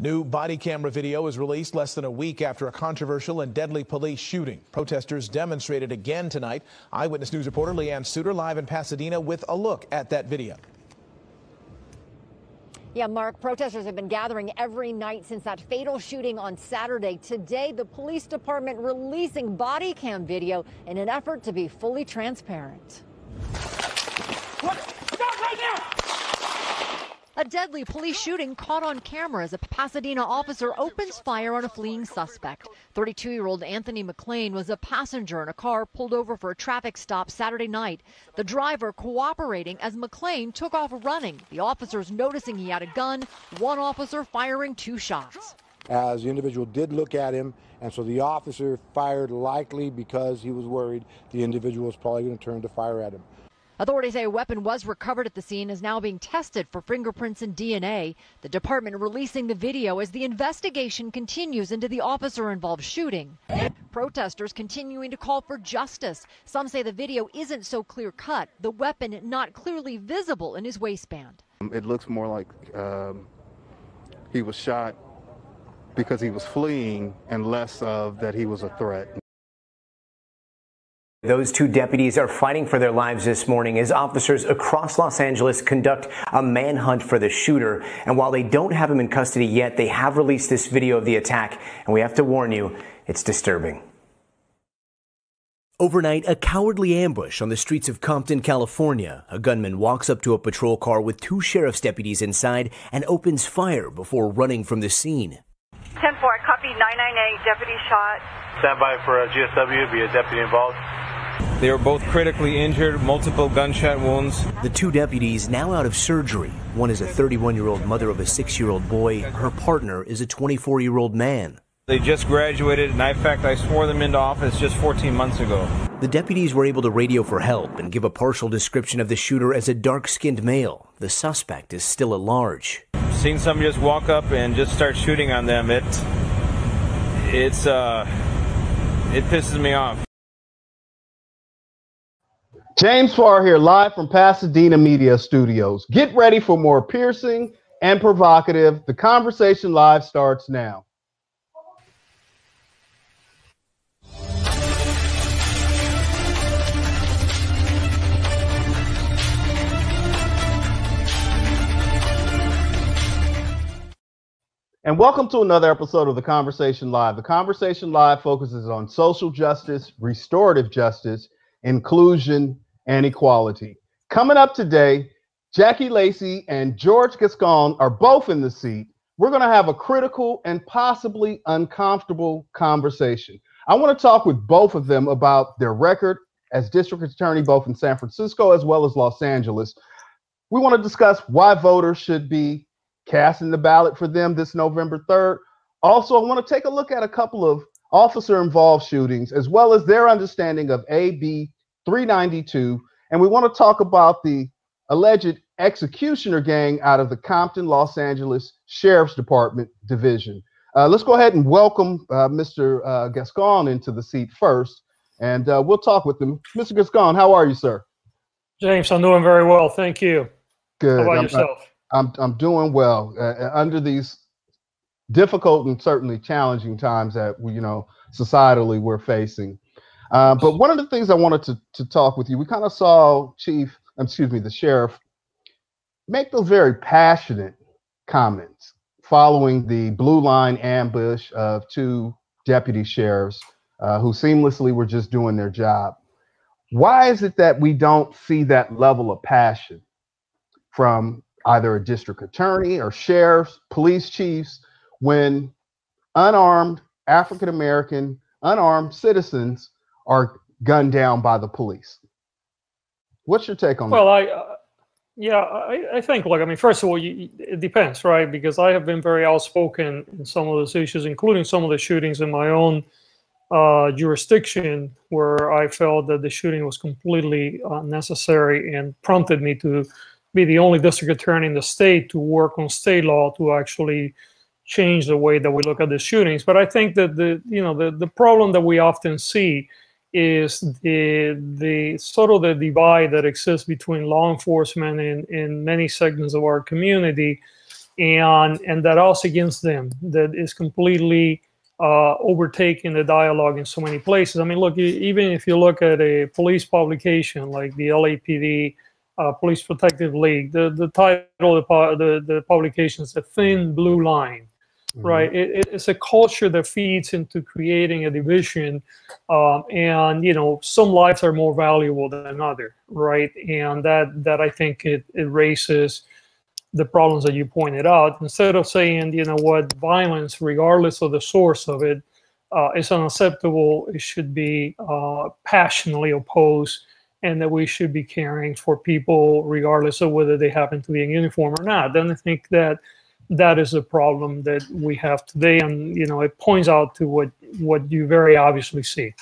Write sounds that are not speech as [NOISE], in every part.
New body camera video was released less than a week after a controversial and deadly police shooting. Protesters demonstrated again tonight. Eyewitness News reporter Leanne Suter live in Pasadena with a look at that video. Yeah, Mark, protesters have been gathering every night since that fatal shooting on Saturday. Today, the police department releasing body cam video in an effort to be fully transparent. What? A deadly police shooting caught on camera as a Pasadena officer opens fire on a fleeing suspect. 32 year old Anthony McClain was a passenger in a car pulled over for a traffic stop Saturday night. The driver cooperating as McClain took off running. The officers noticing he had a gun, one officer firing two shots. As the individual did look at him, and so the officer fired likely because he was worried the individual was probably going to turn to fire at him. Authorities say a weapon was recovered at the scene is now being tested for fingerprints and DNA. The department releasing the video as the investigation continues into the officer involved shooting. Protesters continuing to call for justice. Some say the video isn't so clear cut, the weapon not clearly visible in his waistband. It looks more like um, he was shot because he was fleeing and less of that he was a threat. Those two deputies are fighting for their lives this morning as officers across Los Angeles conduct a manhunt for the shooter. And while they don't have him in custody yet, they have released this video of the attack. And we have to warn you, it's disturbing. Overnight, a cowardly ambush on the streets of Compton, California. A gunman walks up to a patrol car with two sheriff's deputies inside and opens fire before running from the scene. 10 4, copy 998, deputy shot. Stand by for uh, a GSW, be a deputy involved. They were both critically injured, multiple gunshot wounds. The two deputies now out of surgery. One is a 31 year old mother of a six year old boy. Her partner is a 24 year old man. They just graduated, and in fact, I swore them into office just 14 months ago. The deputies were able to radio for help and give a partial description of the shooter as a dark skinned male. The suspect is still at large. Seen somebody just walk up and just start shooting on them. It, it's, uh, it pisses me off. James Farr here, live from Pasadena Media Studios. Get ready for more piercing and provocative. The conversation live starts now. And welcome to another episode of The Conversation Live. The Conversation Live focuses on social justice, restorative justice, inclusion, and equality. Coming up today, Jackie Lacey and George Gascon are both in the seat. We're going to have a critical and possibly uncomfortable conversation. I want to talk with both of them about their record as district attorney, both in San Francisco as well as Los Angeles. We want to discuss why voters should be casting the ballot for them this November 3rd. Also, I want to take a look at a couple of officer involved shootings as well as their understanding of AB 392. And we want to talk about the alleged executioner gang out of the Compton, Los Angeles Sheriff's Department division. Uh, let's go ahead and welcome uh, Mr. Uh, Gascon into the seat first, and uh, we'll talk with him. Mr. Gascon, how are you, sir? James, I'm doing very well. Thank you. Good. How about I'm, yourself? I'm, I'm doing well. Uh, under these difficult and certainly challenging times that we, you know, societally we're facing. Uh, but one of the things I wanted to, to talk with you, we kind of saw Chief, excuse me, the sheriff, make those very passionate comments following the blue line ambush of two deputy sheriffs uh, who seamlessly were just doing their job. Why is it that we don't see that level of passion from either a district attorney or sheriffs, police chiefs, when unarmed African American, unarmed citizens are gunned down by the police. What's your take on well, that? Well, I, uh, yeah, I, I think, look, I mean, first of all, you, it depends, right? Because I have been very outspoken in some of those issues, including some of the shootings in my own uh, jurisdiction, where I felt that the shooting was completely unnecessary and prompted me to be the only district attorney in the state to work on state law to actually change the way that we look at the shootings. But I think that the you know the the problem that we often see is the the sort of the divide that exists between law enforcement and in many segments of our community and and that us against them that is completely uh, overtaking the dialogue in so many places. I mean, look, even if you look at a police publication like the LAPD uh, Police Protective League, the, the title of the, the, the publication is A Thin Blue Line, mm-hmm. right? It, it's a culture that feeds into creating a division. Um, and, you know, some lives are more valuable than other, right? And that, that I think it, it raises the problems that you pointed out. Instead of saying, you know what, violence, regardless of the source of it, uh, is unacceptable, it should be uh, passionately opposed, and that we should be caring for people regardless of whether they happen to be in uniform or not. Then I think that that is a problem that we have today, and you know, it points out to what what you very obviously see.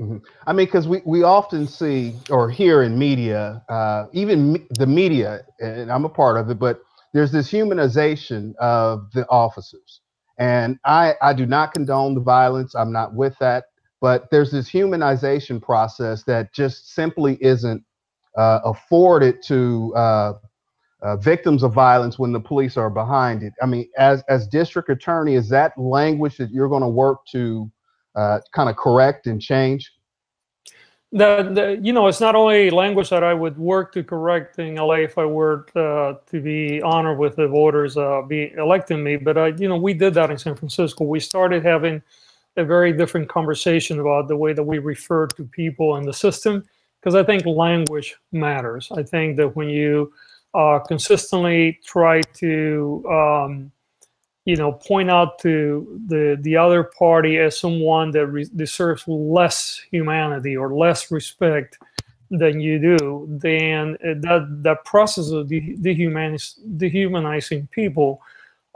Mm-hmm. I mean, because we, we often see or hear in media, uh, even me, the media, and I'm a part of it, but there's this humanization of the officers. And I, I do not condone the violence. I'm not with that. But there's this humanization process that just simply isn't uh, afforded to uh, uh victims of violence when the police are behind it. I mean, as as district attorney, is that language that you're going to work to uh, kind of correct and change? The, the, you know, it's not only language that I would work to correct in LA if I were uh, to be honored with the voters uh, be electing me, but I, you know, we did that in San Francisco. We started having a very different conversation about the way that we refer to people in the system, because I think language matters. I think that when you uh, consistently try to um, you know, point out to the the other party as someone that deserves less humanity or less respect than you do, then that that process of de- dehumaniz- dehumanizing people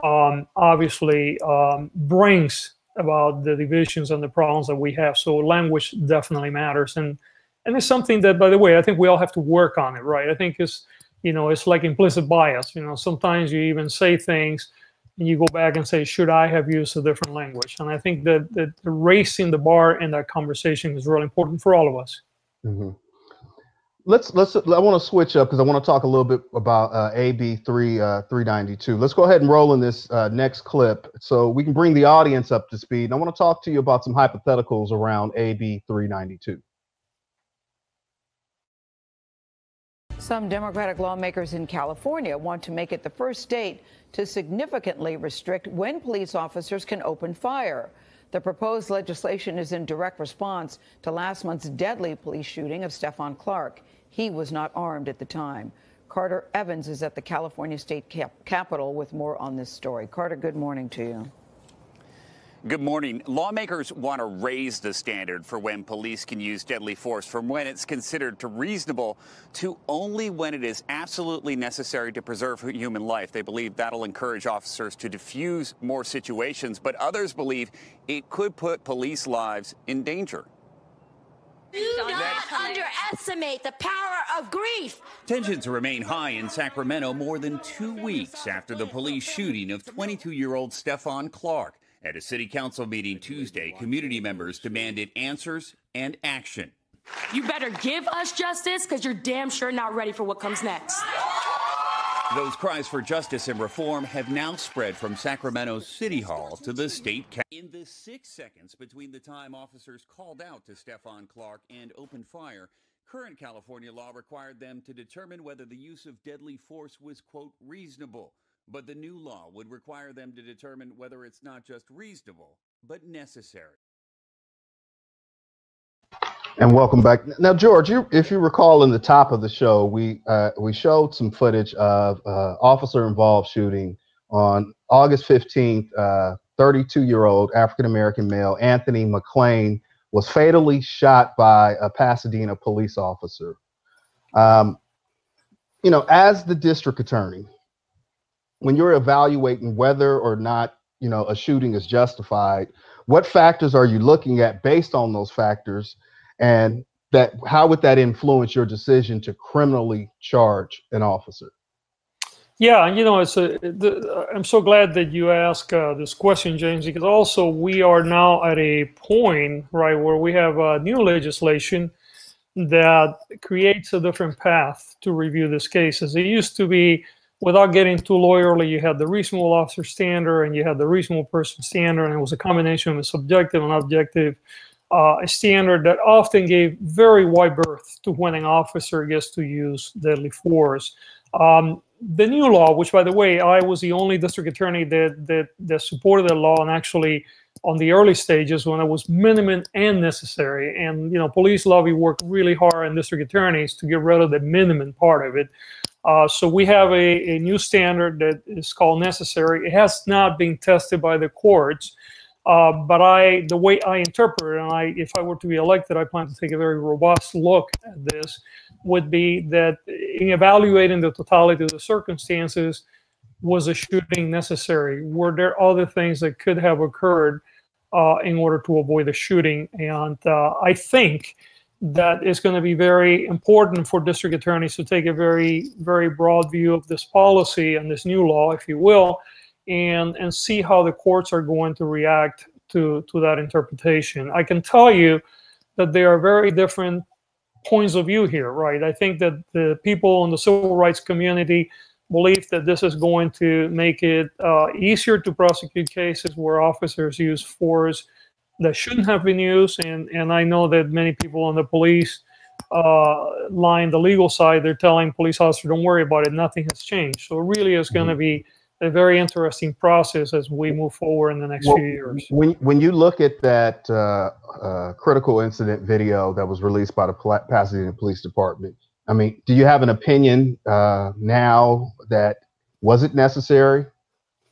um, obviously um, brings about the divisions and the problems that we have. So language definitely matters, and and it's something that, by the way, I think we all have to work on it, right? I think it's you know it's like implicit bias you know sometimes you even say things and you go back and say should i have used a different language? And i think that, that raising the bar in that conversation is really important for all of us. Mm-hmm. let's let's i want to switch up because i want to talk a little bit about uh, ab3 uh, 392 let's go ahead and roll in this uh, next clip so we can bring the audience up to speed. And i want to talk to you about some hypotheticals around ab392 Some Democratic lawmakers in California want to make it the first state to significantly restrict when police officers can open fire. The proposed legislation is in direct response to last month's deadly police shooting of Stephon Clark. He was not armed at the time. Carter Evans is at the California State Cap- Capitol with more on this story. Carter, good morning to you. Good morning. Lawmakers want to raise the standard for when police can use deadly force from when it's considered to reasonable to only when it is absolutely necessary to preserve human life. They believe that'll encourage officers to defuse more situations, but others believe it could put police lives in danger. Do not underestimate the power of grief. Tensions remain high in Sacramento more than two weeks after the police shooting of 22 year old Stephon Clark. At a city council meeting Tuesday, community members demanded answers and action. You better give us justice because you're damn sure not ready for what comes next. Those cries for justice and reform have now spread from Sacramento's City Hall to the state. Ca- In the six seconds between the time officers called out to Stephon Clark and opened fire, current California law required them to determine whether the use of deadly force was, quote, reasonable. But the new law would require them to determine whether it's not just reasonable, but necessary. And welcome back. Now, George, you, if you recall, in the top of the show, we uh, we showed some footage of uh, officer-involved shooting on August 15th. 32-year-old African American male Anthony McClain was fatally shot by a Pasadena police officer. Um, you know, as the district attorney, when you're evaluating whether or not you know a shooting is justified what factors are you looking at based on those factors? And that how would that influence your decision to criminally charge an officer? Yeah you know it's a the, i'm so glad that you asked uh, this question james because also we are now at a point right where we have a new legislation that creates a different path to review these cases it used to be without getting too lawyerly, you had the reasonable officer standard and you had the reasonable person standard, and it was a combination of a subjective and objective uh, standard that often gave very wide berth to when an officer gets to use deadly force. Um, the new law, which by the way, I was the only district attorney that that, that supported the law, and actually on the early stages when it was minimum and necessary. And you know, police lobby worked really hard and district attorneys to get rid of the minimum part of it. Uh, so we have a, a new standard that is called necessary. It has not been tested by the courts. Uh, but I, the way I interpret it, and I, if I were to be elected, I plan to take a very robust look at this, would be that in evaluating the totality of the circumstances, was a shooting necessary? Were there other things that could have occurred uh, in order to avoid the shooting? And uh, I think that it's going to be very important for district attorneys to take a very, very broad view of this policy and this new law, if you will, and and see how the courts are going to react to to that interpretation. I can tell you that there are very different points of view here, right? I think that the people in the civil rights community believe that this is going to make it uh, easier to prosecute cases where officers use force that shouldn't have been used, and and I know that many people on the police uh, line, the legal side, they're telling police officers, "Don't worry about it. Nothing has changed." So it really is going to be a very interesting process as we move forward in the next Well, few years. When when you look at that uh, uh, critical incident video that was released by the Pla- Pasadena Police Department, I mean, do you have an opinion uh, now that was it necessary?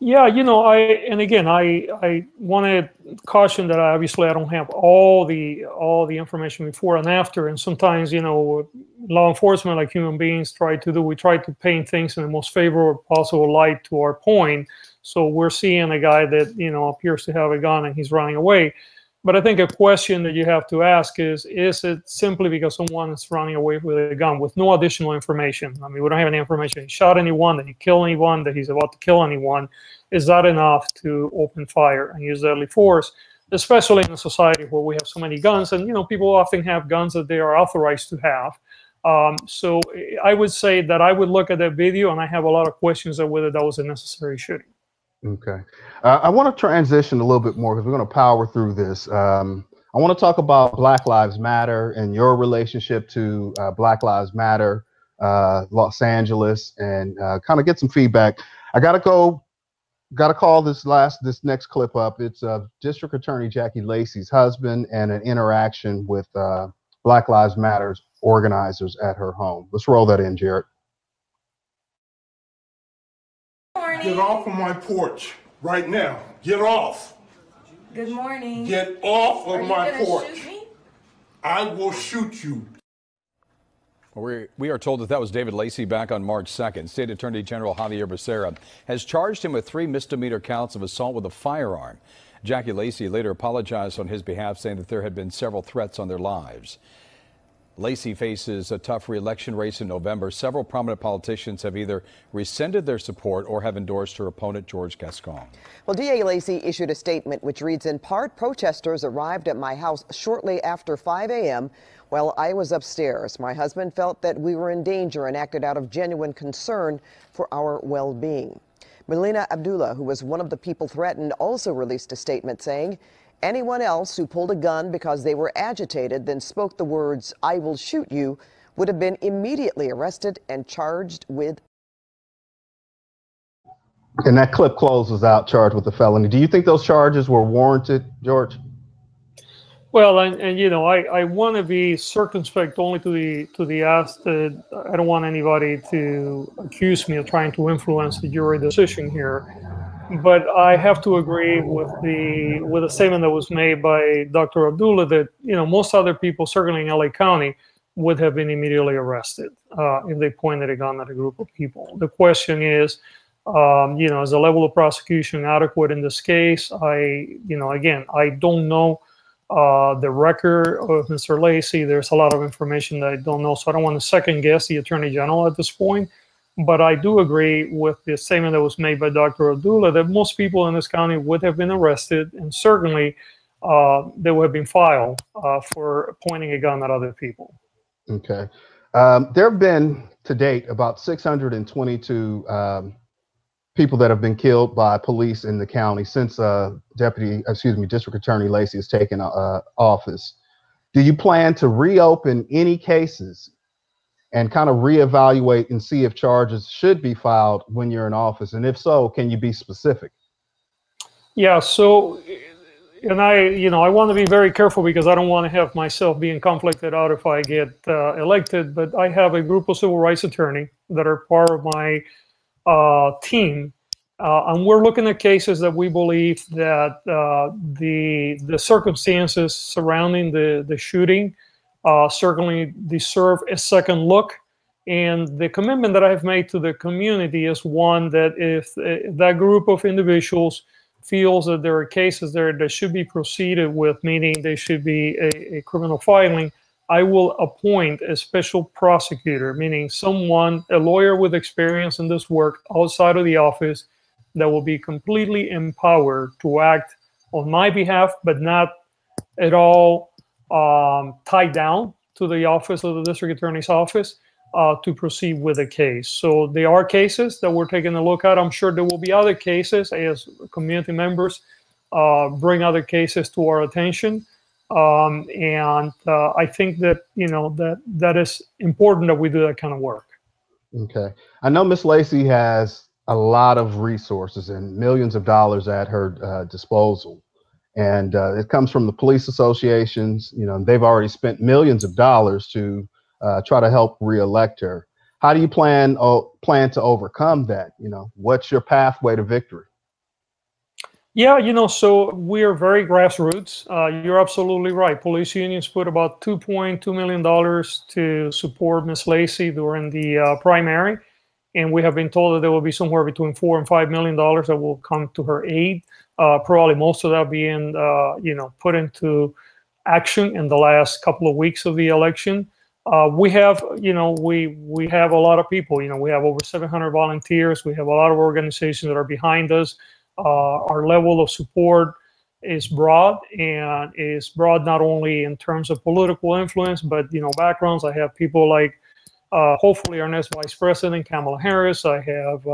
Yeah, you know, I and again, I I want to caution that I, obviously I don't have all the all the information before and after, and sometimes you know, law enforcement, like human beings, try to do. We try to paint things in the most favorable possible light to our point. So we're seeing a guy that you know appears to have a gun and he's running away. But I think a question that you have to ask is: Is it simply because someone is running away with a gun with no additional information? I mean, we don't have any information. He shot anyone, that he killed anyone, that he's about to kill anyone. Is that enough to open fire and use deadly force? Especially in a society where we have so many guns, and you know, people often have guns that they are authorized to have. Um, so I would say that I would look at that video, and I have a lot of questions of whether that was a necessary shooting. Okay. Uh, I want to transition a little bit more because we're going to power through this. Um, I want to talk about Black Lives Matter and your relationship to uh, Black Lives Matter, uh, Los Angeles, and uh, kind of get some feedback. I got to go, got to call this last, this next clip up. It's uh, District Attorney Jackie Lacey's husband and an interaction with uh, Black Lives Matters organizers at her home. Let's roll that in, Jared. Get off of my porch right now. Get off. Good morning. Get off of Are you my porch. shoot me? I will shoot you. We, we are told that that was David Lacey back on March 2nd. State Attorney General Xavier Becerra has charged him with three misdemeanor counts of assault with a firearm. Jackie Lacey later apologized on his behalf, saying that there had been several threats on their lives. Lacey faces a tough reelection race in November. Several prominent politicians have either rescinded their support or have endorsed her opponent, George Gascon. Well, DA Lacey issued a statement which reads In part, protesters arrived at my house shortly after 5 a.m. while I was upstairs. My husband felt that we were in danger and acted out of genuine concern for our well being. Melina Abdullah, who was one of the people threatened, also released a statement saying, Anyone else who pulled a gun because they were agitated, then spoke the words, I will shoot you, would have been immediately arrested and charged with And that clip closes out charged with a felony. Do you think those charges were warranted, George? Well, and, and you know, I, I want to be circumspect only to the to the ask that I don't want anybody to accuse me of trying to influence the jury decision here. But I have to agree with the with the statement that was made by Dr. Abdullah that you know most other people, certainly in LA County, would have been immediately arrested uh, if they pointed a gun at a group of people. The question is, um, you know, is the level of prosecution adequate in this case? I, you know, again, I don't know uh, the record of Mr. Lacey. There's a lot of information that I don't know, so I don't want to second guess the Attorney General at this point. But I do agree with the statement that was made by Dr. Abdullah that most people in this county would have been arrested, and certainly uh, they would have been filed uh, for pointing a gun at other people. Okay. Um, there have been to date about 622 um, people that have been killed by police in the county since uh, Deputy, excuse me, District Attorney Lacey has taken uh, office. Do you plan to reopen any cases and kind of reevaluate and see if charges should be filed when you're in office? And if so, can you be specific? Yeah, so and I, you know, I want to be very careful because I don't want to have myself being conflicted out if I get uh, elected. But I have a group of civil rights attorney that are part of my uh, team, uh, and we're looking at cases that we believe that uh, the the circumstances surrounding the the shooting uh, certainly deserve a second look. And the commitment that I've made to the community is one that if uh, that group of individuals feels that there are cases there that should be proceeded with, meaning they should be a, a, criminal filing, I will appoint a special prosecutor, meaning someone, a lawyer with experience in this work outside of the office that will be completely empowered to act on my behalf, but not at all um, tied down to the office of the district attorney's office uh, to proceed with the case. So there are cases that we're taking a look at. I'm sure there will be other cases as community members uh, bring other cases to our attention. Um, and uh, I think that you know that that is important that we do that kind of work. Okay, I know Miss Lacey has a lot of resources and millions of dollars at her uh, disposal, and uh, it comes from the police associations. You know, they've already spent millions of dollars to uh, try to help reelect her. How do you plan oh, plan to overcome that? You know, what's your pathway to victory? Yeah, you know, so we're very grassroots. Uh, you're absolutely right. Police unions put about $2.2 million to support Ms. Lacey during the uh, primary. And we have been told that there will be somewhere between four and five million dollars that will come to her aid. Uh, probably most of that being, uh, you know, put into action in the last couple of weeks of the election. Uh, we have, you know, we we have a lot of people. You know, we have over 700 volunteers. We have a lot of organizations that are behind us. Uh, our level of support is broad and is broad not only in terms of political influence, but you know, backgrounds. I have people like, uh, hopefully, our next Vice President Kamala Harris. I have.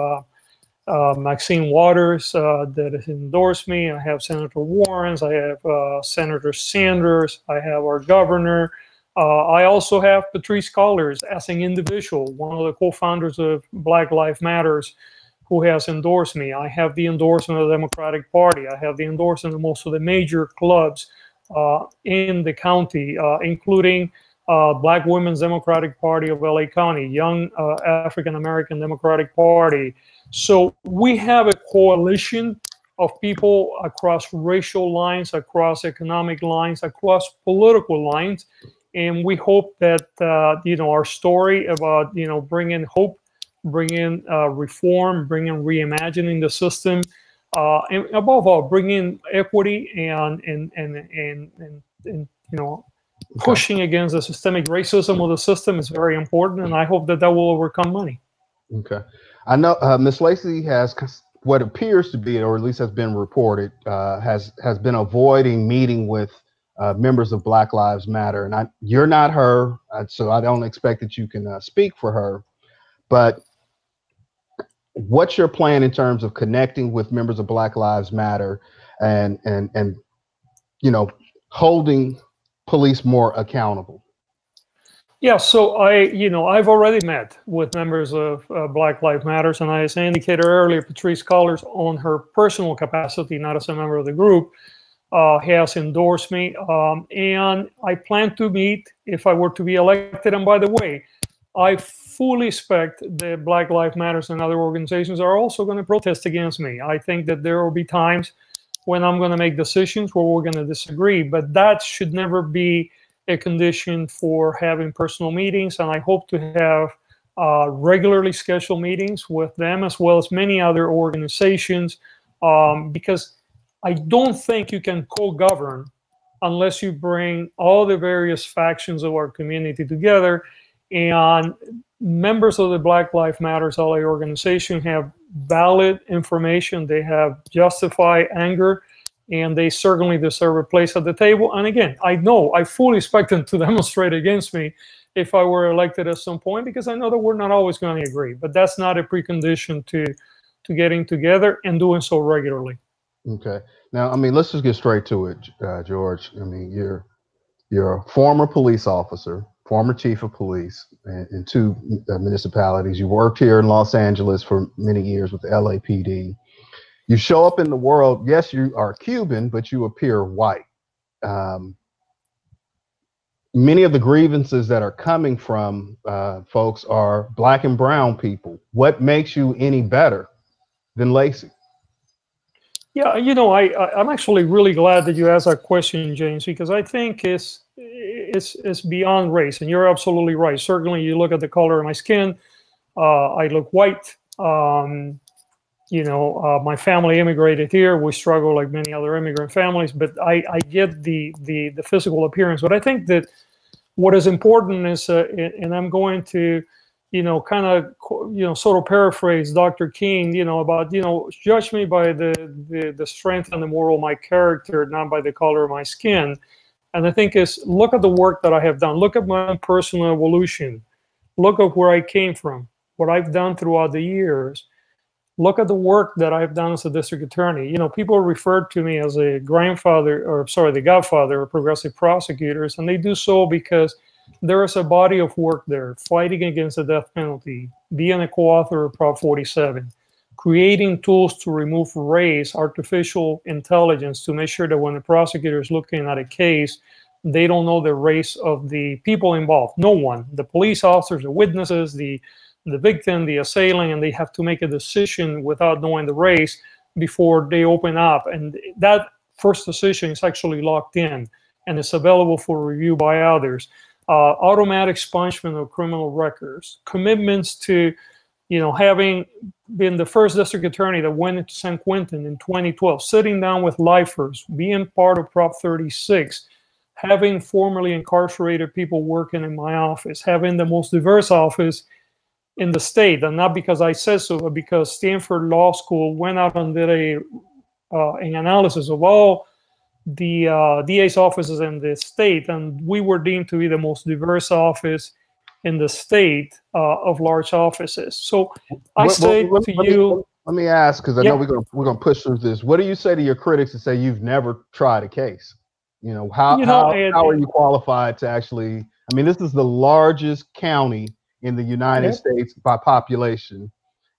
Uh, uh, Maxine Waters uh, that has endorsed me. I have Senator Warrens. I have Senator Sanders. I have our governor. Uh, I also have Patrisse Cullors as an individual, one of the co-founders of Black Lives Matters, who has endorsed me. I have the endorsement of the Democratic Party. I have the endorsement of most of the major clubs uh, in the county, uh, including uh, Black Women's Democratic Party of LA County, Young uh, African American Democratic Party. So we have a coalition of people across racial lines, across economic lines, across political lines, and we hope that uh, you know our story about you know bringing hope, bringing uh, reform, bringing reimagining the system, uh, and above all, bringing equity and and and and, and, and you know pushing against the systemic racism of the system is very important, and I hope that that will overcome money. Okay, I know uh, Ms. Lacey has what appears to be, or at least has been reported, uh, has has been avoiding meeting with uh, members of Black Lives Matter. And I, you're not her, uh, so I don't expect that you can uh, speak for her. But what's your plan in terms of connecting with members of Black Lives Matter and and and you know holding police more accountable? Yeah, so I, you know, I've already met with members of uh, Black Lives Matters, and I, as I indicated earlier, Patrisse Cullors, on her personal capacity, not as a member of the group, uh, has endorsed me. Um, and I plan to meet if I were to be elected. And by the way, I fully expect that Black Lives Matters and other organizations are also going to protest against me. I think that there will be times when I'm going to make decisions where we're going to disagree, but that should never be a condition for having personal meetings. And I hope to have uh, regularly scheduled meetings with them as well as many other organizations um, because I don't think you can co-govern unless you bring all the various factions of our community together. And members of the Black Lives Matters LA organization have valid information. They have justified anger, and they certainly deserve a place at the table. And again, I know I fully expect them to [LAUGHS] demonstrate against me if I were elected at some point because I know that we're not always going to agree. But that's not a precondition to to getting together and doing so regularly. Okay. Now, I mean, let's just get straight to it, uh, George. I mean, you're you're a former police officer, former chief of police in, in two uh, municipalities. You worked here in Los Angeles for many years with LAPD. You show up in the world. Yes, you are Cuban, but you appear white. Um, many of the grievances that are coming from uh, folks are black and brown people. What makes you any better than Lacey? Yeah, you know, I, I am actually really glad that you asked that question, James, because I think it's it's it's beyond race, and you're absolutely right. Certainly, you look at the color of my skin. Uh, I look white. Um, you know, uh, my family immigrated here. We struggle like many other immigrant families, but I, I get the, the the physical appearance. But I think that what is important is, uh, and I'm going to you know, kind of, you know, sort of paraphrase Dr. King, you know, about, you know, judge me by the, the, the strength and the moral of my character, not by the color of my skin. And I think is look at the work that I have done. Look at my personal evolution. Look at where I came from, what I've done throughout the years. Look at the work that I've done as a district attorney. You know, people refer to me as a grandfather, or sorry, the godfather of progressive prosecutors, and they do so because there is a body of work there fighting against the death penalty, being a co-author of Prop 47, creating tools to remove race, artificial intelligence to make sure that when the prosecutor is looking at a case, they don't know the race of the people involved. No one, the police officers, the witnesses, the the victim, the assailant, and they have to make a decision without knowing the race before they open up. And that first decision is actually locked in and it's available for review by others uh, automatic expungement of criminal records, commitments to, you know, having been the first district attorney that went into San Quentin in 2012, sitting down with lifers, being part of Prop 36, having formerly incarcerated people working in my office, having the most diverse office in the state, and not because I said so, but because Stanford Law School went out and did a uh, an analysis of all the uh, DA's offices in the state, and we were deemed to be the most diverse office in the state uh, of large offices. So I well, say well, to let you. Me, let me ask, because I yeah. know we're gonna we're gonna push through this. What do you say to your critics that say you've never tried a case? You know how you know, how, and, how are you qualified to actually? I mean, this is the largest county in the United yeah. States by population.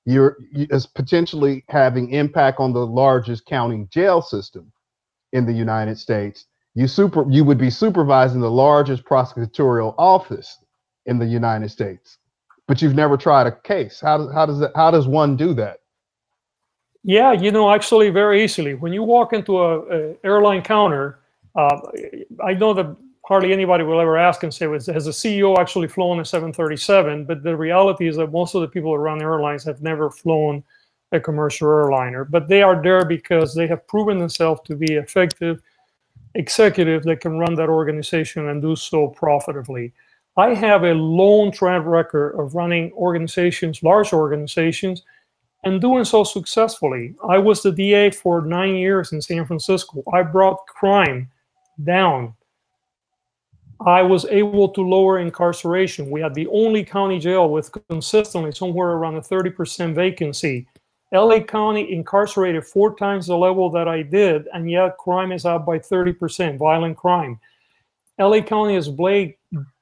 You're, you're potentially having impact on the largest county jail system in the United States, you super you would be supervising the largest prosecutorial office in the United States, but you've never tried a case. How does how does that how does one do that? Yeah, you know, actually, very easily. When you walk into a, a airline counter, uh, I know that hardly anybody will ever ask and say, "Has a CEO actually flown a 737?" But the reality is that most of the people around airlines have never flown a commercial airliner, but they are there because they have proven themselves to be effective executive that can run that organization and do so profitably. I have a long track record of running organizations, large organizations, and doing so successfully. I was the DA for nine years in San Francisco. I brought crime down. I was able to lower incarceration. We had the only county jail with consistently somewhere around a 30% vacancy. LA County incarcerated four times the level that I did, and yet crime is up by 30%, violent crime. LA County is plagued,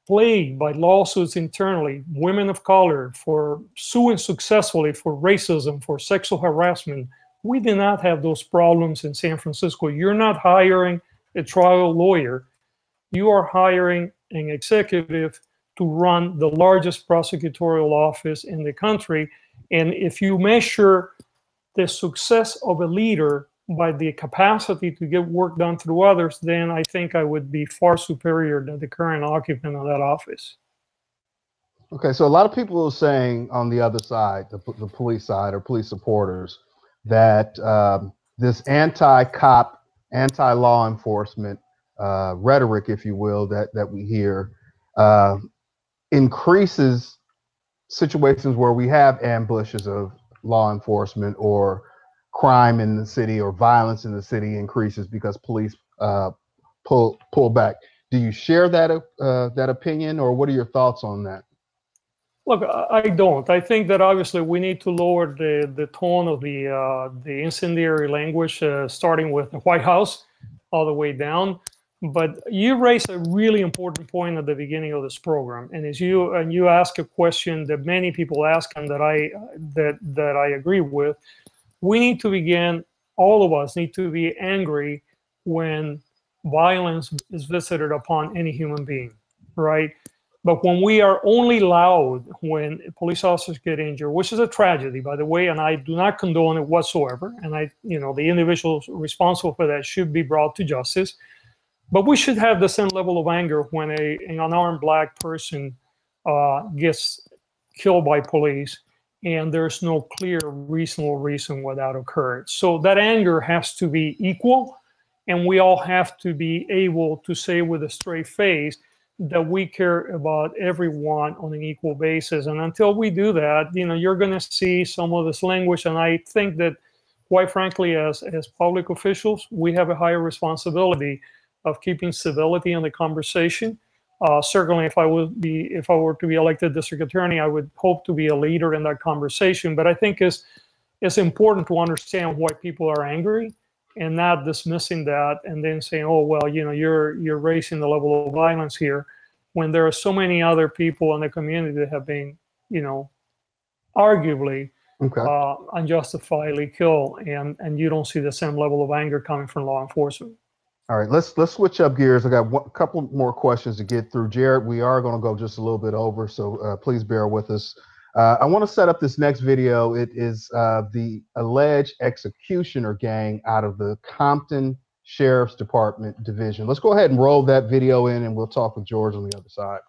plagued by lawsuits internally, women of color for suing successfully for racism, for sexual harassment. We did not have those problems in San Francisco. You're not hiring a trial lawyer. You are hiring an executive to run the largest prosecutorial office in the country. And if you measure the success of a leader by the capacity to get work done through others, then I think I would be far superior than the current occupant of that office. Okay, so a lot of people are saying on the other side, the, the police side or police supporters, that um, this anti-cop, anti-law enforcement uh, rhetoric, if you will, that that we hear, uh, increases situations where we have ambushes of law enforcement or crime in the city or violence in the city increases because police uh, pull pull back. Do you share that uh, that opinion, or what are your thoughts on that? Look, I don't. I think that obviously we need to lower the, the tone of the uh, the incendiary language, uh, starting with the White House, all the way down. But you raise a really important point at the beginning of this program, and as you and you ask a question that many people ask and that I that that I agree with, we need to begin. All of us need to be angry when violence is visited upon any human being, right? But when we are only loud when police officers get injured, which is a tragedy, by the way, and I do not condone it whatsoever, and I, you know, the individuals responsible for that should be brought to justice. But we should have the same level of anger when a an unarmed black person uh, gets killed by police and there's no clear, reasonable reason why that occurred. So that anger has to be equal, and we all have to be able to say with a straight face that we care about everyone on an equal basis. And until we do that, you know, you're going to see some of this language. And I think that, quite frankly, as as public officials, we have a higher responsibility of keeping civility in the conversation. Uh, certainly, if I would be, if I were to be elected district attorney, I would hope to be a leader in that conversation. But I think it's it's important to understand why people are angry and not dismissing that and then saying, "Oh well, you know, you're you're raising the level of violence here," when there are so many other people in the community that have been, you know, arguably okay. uh, unjustifiably killed, and and you don't see the same level of anger coming from law enforcement. All right, let's let's switch up gears. I got a couple more questions to get through. Jared, we are going to go just a little bit over, so uh, please bear with us. Uh, I want to set up this next video. It is uh, the alleged executioner gang out of the Compton Sheriff's Department division. Let's go ahead and roll that video in, and we'll talk with George on the other side.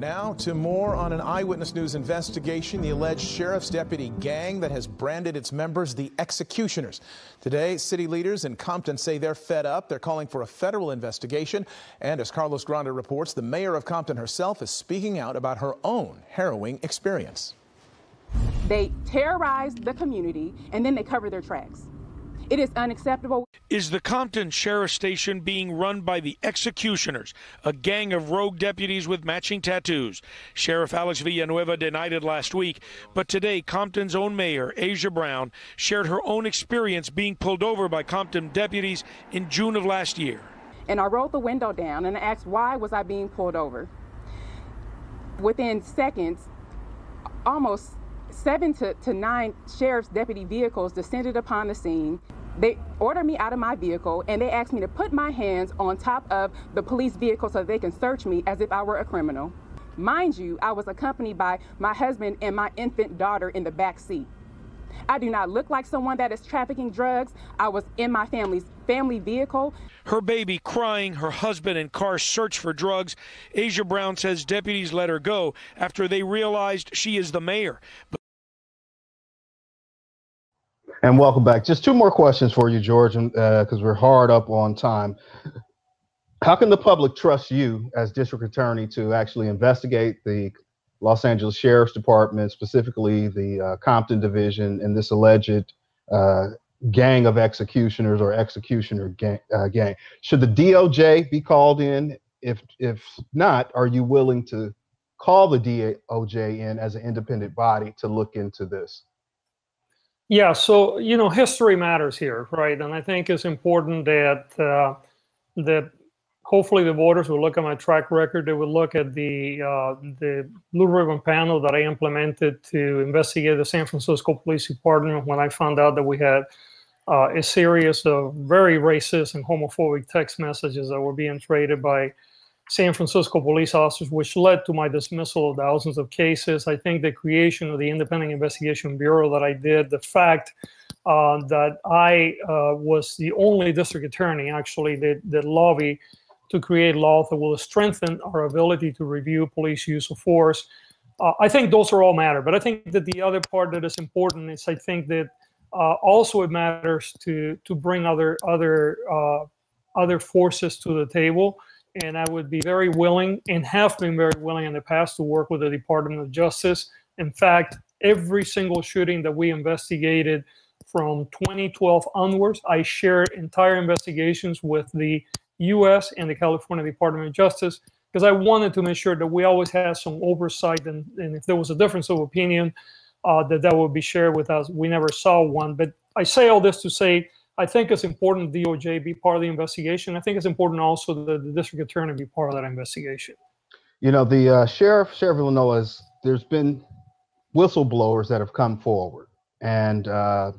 Now to more on an Eyewitness News investigation, the alleged sheriff's deputy gang that has branded its members the executioners. Today, city leaders in Compton say they're fed up. They're calling for a federal investigation. And as Carlos Granda reports, the mayor of Compton herself is speaking out about her own harrowing experience. They terrorize the community and then they cover their tracks. It is unacceptable. Is the Compton Sheriff Station being run by the Executioners, a gang of rogue deputies with matching tattoos? Sheriff Alex Villanueva denied it last week, but today Compton's own mayor, Aja Brown, shared her own experience being pulled over by Compton deputies in June of last year. And I rolled the window down and asked why was I being pulled over. Within seconds, almost seven to, to nine sheriff's deputy vehicles descended upon the scene. They order me out of my vehicle and they asked me to put my hands on top of the police vehicle so they can search me as if I were a criminal. Mind you, I was accompanied by my husband and my infant daughter in the back seat. I do not look like someone that is trafficking drugs. I was in my family's family vehicle. Her baby crying, her husband and car search for drugs. Aja Brown says deputies let her go after they realized she is the mayor. And welcome back. Just two more questions for you, George, because uh, we're hard up on time. How can the public trust you as district attorney to actually investigate the Los Angeles Sheriff's Department, specifically the uh, Compton Division, and this alleged uh, gang of executioners or executioner gang, uh, gang? Should the DOJ be called in? If if not, are you willing to call the DOJ in as an independent body to look into this? Yeah, so you know, history matters here, right? And I think it's important that uh, that hopefully the voters will look at my track record. They will look at the uh, the blue ribbon panel that I implemented to investigate the San Francisco Police Department when I found out that we had uh, a series of very racist and homophobic text messages that were being traded by San Francisco police officers, which led to my dismissal of thousands of cases. I think the creation of the Independent Investigation Bureau that I did, the fact uh, that I uh, was the only district attorney actually that, that lobby to create law that will strengthen our ability to review police use of force. Uh, I think those are all matter. But I think that the other part that is important is I think that uh, also it matters to to bring other other uh, other forces to the table and I would be very willing and have been very willing in the past to work with the Department of Justice. In fact, every single shooting that we investigated from 2012 onwards, I shared entire investigations with the U.S. and the California Department of Justice because I wanted to make sure that we always had some oversight, and, and if there was a difference of opinion, uh, that that would be shared with us. We never saw one, but I say all this to say I think it's important DOJ be part of the investigation. I think it's important also that the district attorney be part of that investigation. You know, the uh, sheriff, Sheriff Villanueva, has, there's been whistleblowers that have come forward and uh,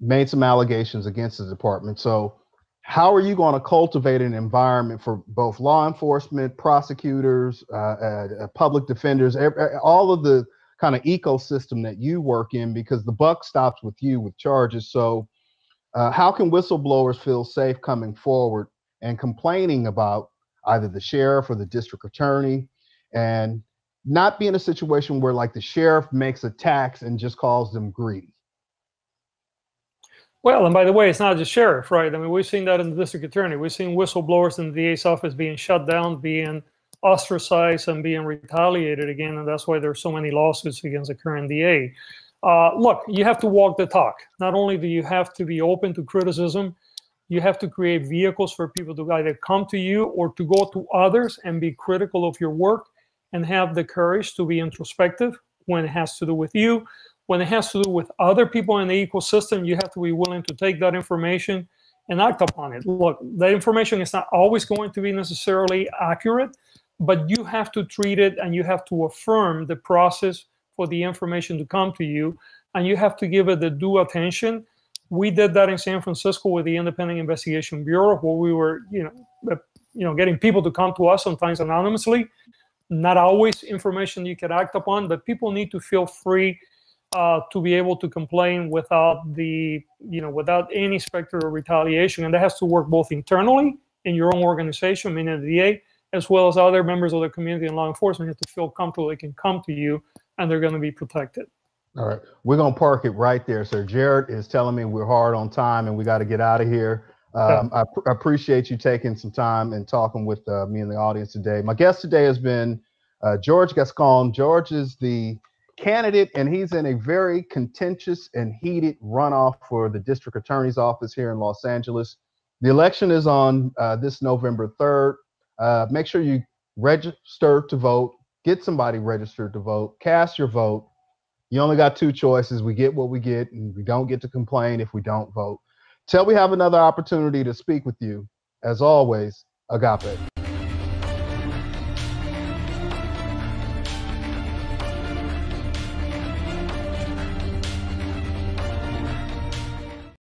made some allegations against the department. So, how are you going to cultivate an environment for both law enforcement, prosecutors, uh, uh, uh public defenders, all of the kind of ecosystem that you work in? Because the buck stops with you with charges. So, uh, how can whistleblowers feel safe coming forward and complaining about either the sheriff or the district attorney and not be in a situation where like the sheriff makes attacks and just calls them greedy? Well, and by the way, it's not just sheriff, right? I mean, we've seen that in the district attorney. We've seen whistleblowers in the DA's office being shut down, being ostracized, and being retaliated again. And that's why there's so many lawsuits against the current DA. Uh, look, you have to walk the talk. Not only do you have to be open to criticism, you have to create vehicles for people to either come to you or to go to others and be critical of your work and have the courage to be introspective when it has to do with you. When it has to do with other people in the ecosystem, you have to be willing to take that information and act upon it. Look, that information is not always going to be necessarily accurate, but you have to treat it and you have to affirm the process for the information to come to you, and you have to give it the due attention. We did that in San Francisco with the Independent Investigation Bureau, where we were, you know, you know, getting people to come to us sometimes anonymously. Not always information you can act upon, but people need to feel free uh, to be able to complain without the, you know, without any specter of retaliation, and that has to work both internally in your own organization, meaning the DA, as well as other members of the community and law enforcement have to feel comfortable they can come to you and they're going to be protected. All right. We're going to park it right there, sir. Jared is telling me we're hard on time and we got to get out of here. Um, I, pr- appreciate you taking some time and talking with uh, me and the audience today. My guest today has been uh, George Gascon. George is the candidate, and he's in a very contentious and heated runoff for the district attorney's office here in Los Angeles. The election is on uh, this November 3rd. Uh, make sure you register to vote get somebody registered to vote, cast your vote. You only got two choices. We get what we get, and we don't get to complain if we don't vote. Till we have another opportunity to speak with you, as always, agape.